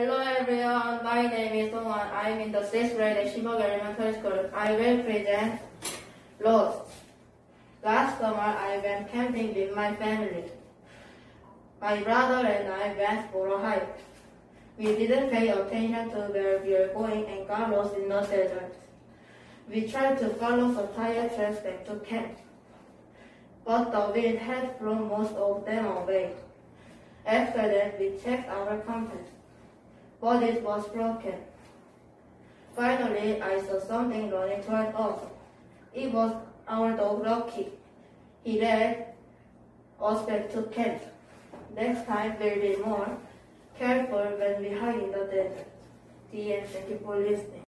Hello everyone, my name is Dongwan. I am in the 6th grade at Shimog Elementary School. I will present Lost. Last summer I went camping with my family. My brother and I went for a hike. We didn't pay attention to where we were going and got lost in the desert. We tried to follow the tire tracks back to camp, but the wind had blown most of them away. After that, we checked our compass, it was broken. Finally, I saw something running toward us. It was our dog Rocky. He led us back to camp. Next time, we'll be more careful when we hike in the desert. The end. Thank you for listening.